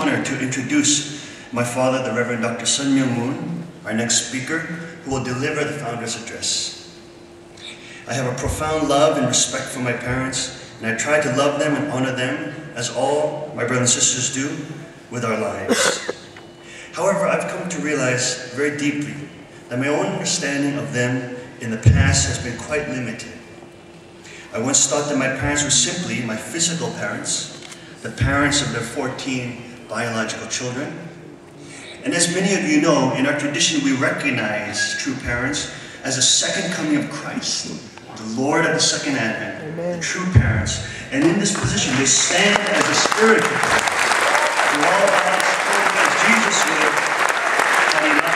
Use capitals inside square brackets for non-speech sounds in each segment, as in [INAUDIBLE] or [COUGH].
honor to introduce my father, the Reverend Dr. Sun Myung Moon, our next speaker, who will deliver the Founder's Address. I have a profound love and respect for my parents, and I try to love them and honor them, as all my brothers and sisters do, with our lives. [LAUGHS] However, I've come to realize very deeply that my own understanding of them in the past has been quite limited. I once thought that my parents were simply my physical parents, the parents of their 14 biological children. And as many of you know, in our tradition we recognize true parents as a second coming of Christ, the Lord of the second advent, Amen. the true parents. And in this position, they stand as a spirit to all God's children as Jesus would, had he not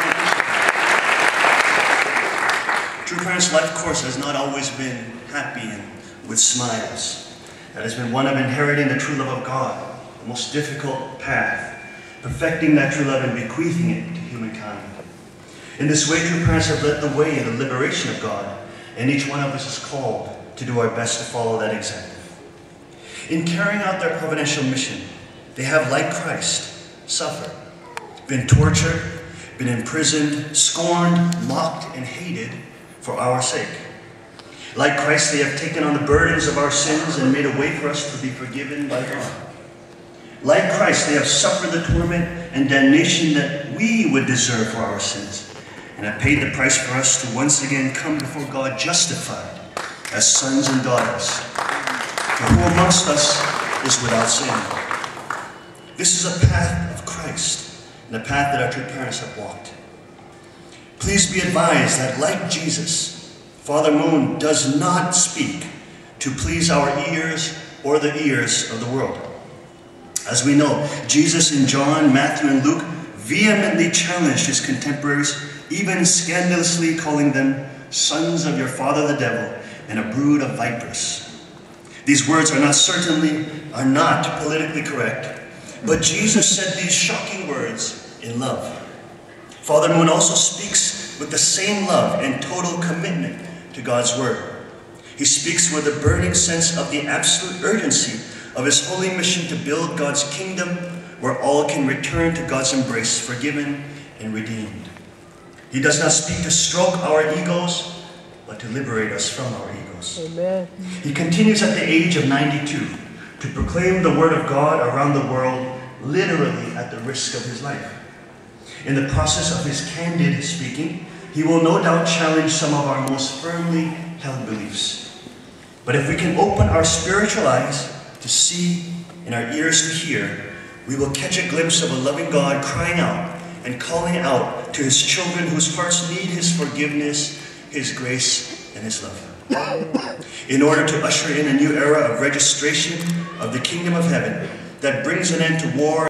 True parents' life course has not always been happy and with smiles. That has been one of inheriting the true love of God, the most difficult path, perfecting that true love and bequeathing it to humankind. In this way, true parents have led the way in the liberation of God, and each one of us is called to do our best to follow that example. In carrying out their providential mission, they have, like Christ, suffered, been tortured, been imprisoned, scorned, mocked, and hated for our sake. Like Christ, they have taken on the burdens of our sins and made a way for us to be forgiven by God. Like Christ, they have suffered the torment and damnation that we would deserve for our sins, and have paid the price for us to once again come before God justified as sons and daughters. For who amongst us is without sin? This is a path of Christ, and a path that our true parents have walked. Please be advised that, like Jesus, Father Moon does not speak to please our ears or the ears of the world. As we know, Jesus in John, Matthew, and Luke vehemently challenged his contemporaries, even scandalously calling them sons of your father the devil and a brood of vipers. These words are not certainly are not politically correct, but Jesus said these shocking words in love. Father Moon also speaks with the same love and total commitment to God's Word. He speaks with a burning sense of the absolute urgency of his holy mission to build God's kingdom where all can return to God's embrace, forgiven and redeemed. He does not speak to stroke our egos, but to liberate us from our egos. Amen. He continues at the age of 92 to proclaim the word of God around the world, literally at the risk of his life. In the process of his candid speaking, he will no doubt challenge some of our most firmly held beliefs. But if we can open our spiritual eyes to see and our ears to hear, we will catch a glimpse of a loving God crying out and calling out to his children whose hearts need his forgiveness, his grace, and his love. In order to usher in a new era of registration of the kingdom of heaven that brings an end to war